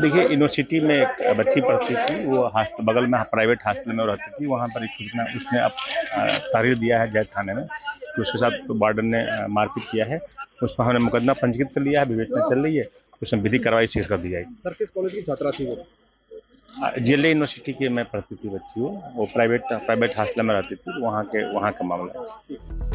देखिए यूनिवर्सिटी में एक बच्ची पढ़ती थी वो हॉस्टल बगल में प्राइवेट हॉस्टल में रहती थी वहाँ पर एक सूचना उसने अब तहरीर दिया है जैत थाने में कि उसके साथ तो वार्डन ने मारपीट किया है उस पर हमने मुकदमा पंजीकृत कर लिया है विवेचना चल रही है उसमें विधि कार्रवाई शेष कर दी जाएगी सर किस कॉलेज की छात्रा थी वो? जेल यूनिवर्सिटी की मैं पढ़ती थी बच्ची हूँ वो प्राइवेट प्राइवेट हॉस्टल में रहती थी वहाँ के वहाँ का मामला। है